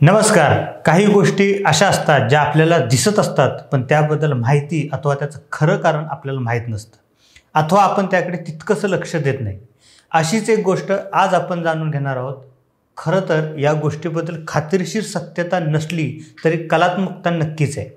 नमस्कार. काही गोष्टी अशा असतात ज्या आपल्याला दिसत असतात पण त्याबद्दल माहिती अथवा त्याचं खरं कारण आपल्याला माहीत नसतं. अथवा आपण त्याकडे तितकंसं लक्ष देत नाही. अशीच एक गोष्ट आज आपण जाणून घेणार आहोत. खरं तर या गोष्टीबद्दल खात्रीशीर सत्यता नसली तरी कलात्मकता नक्कीच आहे.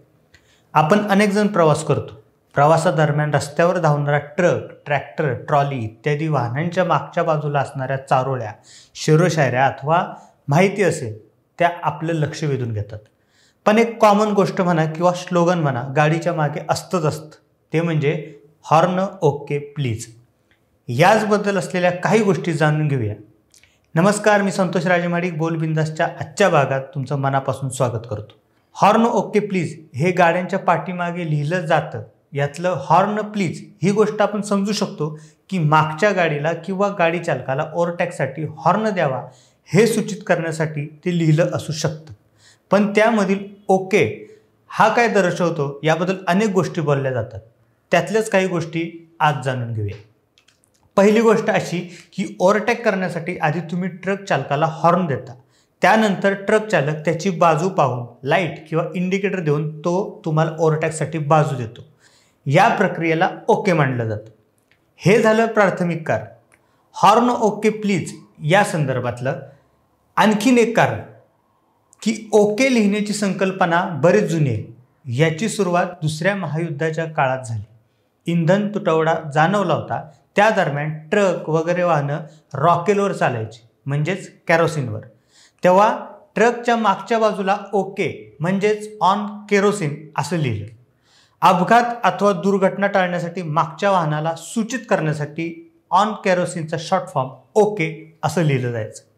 आपण अनेक जण प्रवास करतो. प्रवासादरम्यान रस्त्यावर धावणारा ट्रक ट्रॅक्टर ट्रॉली इत्यादी वाहनांच्या मागच्या बाजूला असणाऱ्या चारोळ्या शिरोशायऱ्या अथवा माहिती असेल त्या आपलं लक्ष वेधून घेतात. पण एक कॉमन गोष्ट म्हणा किंवा स्लोगन म्हणा गाडीच्या मागे असतंच असतं. ते म्हणजे हॉर्न ओके प्लीज याचबद्दल असलेल्या काही गोष्टी जाणून घेऊया. नमस्कार मी संतोष राजेमाडिक बोलबिंदासच्या आजच्या भागात तुमचं मनापासून स्वागत करतो. हॉर्न ओके प्लीज हे गाड्यांच्या पाठीमागे लिहिलं जातं. यातलं हॉर्न प्लीज ही गोष्ट आपण समजू शकतो की मागच्या गाडीला किंवा गाडी चालकाला ओव्हरटॅकसाठी हॉर्न द्यावा हे सूचित करण्यासाठी ते लिहिलं असू शकतं. पण त्यामधील ओके हा काय दर्शवतो याबद्दल अनेक गोष्टी बोलल्या जातात. त्यातल्याच काही गोष्टी आज जाणून घेऊया. पहिली गोष्ट अशी की ओव्हरटेक करण्यासाठी आधी तुम्ही ट्रक चालकाला हॉर्न देता. त्यानंतर ट्रक चालक त्याची बाजू पाहून लाइट किंवा इंडिकेटर देऊन तो तुम्हाला ओव्हरटॅकसाठी बाजू देतो. या प्रक्रियेला ओके मानलं जातं. हे झालं प्राथमिक कारण. हॉर्न ओके प्लीज या संदर्भातलं आणखीन एक कारण की ओके लिहिण्याची संकल्पना बरेच जुनी आहे. याची सुरुवात दुसऱ्या महायुद्धाच्या काळात झाली. इंधन तुटवडा जाणवला होता. त्या दरम्यान ट्रक वगैरे वाहनं रॉकेलवर चालायची म्हणजेच कॅरोसिनवर. तेव्हा ट्रकच्या मागच्या बाजूला ओके म्हणजेच ऑन केरोसिन असं लिहिलं. अपघात अथवा दुर्घटना टाळण्यासाठी मागच्या वाहनाला सूचित करण्यासाठी ऑन कॅरोसिनचा शॉर्ट फॉर्म ओके असं लिहिलं जायचं.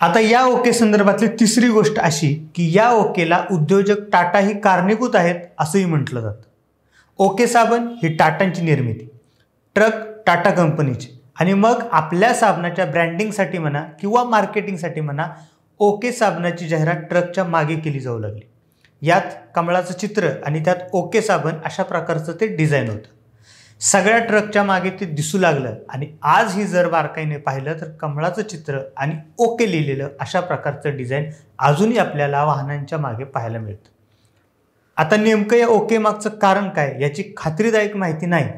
आता या ओके संदर्भातली तिसरी गोष्ट अशी की या ओकेला उद्योजक टाटा ही कारणीभूत आहेत असंही म्हटलं जातं. ओके साबण ही टाटांची निर्मिती ट्रक टाटा कंपनीची आणि मग आपल्या साबणाच्या ब्रँडिंगसाठी म्हणा किंवा मार्केटिंगसाठी म्हणा ओके साबणाची जाहिरात ट्रकच्या मागे केली जाऊ लागली. यात कमळाचं चित्र आणि त्यात ओके साबण अशा प्रकारचं ते डिझाईन होतं. सगळ्या ट्रकच्या मागे ते दिसू लागलं. आणि आज ही जर बारकाईने पाहिलं तर कमळाचं चित्र आणि ओके लिहिलेलं अशा प्रकारचं डिझाईन अजूनही आपल्याला वाहनांच्या मागे पाहायला मिळतं. आता नेमकं या ओके मागचं कारण काय याची खात्रीदायक माहिती नाही.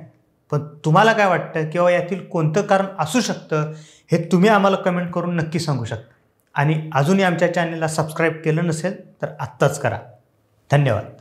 पण तुम्हाला काय वाटतं किंवा यातील कोणतं कारण असू शकतं हे तुम्ही आम्हाला कमेंट करून नक्की सांगू शकता. आणि अजूनही आमच्या चॅनलला सबस्क्राईब केलं नसेल तर आत्ताच करा. धन्यवाद.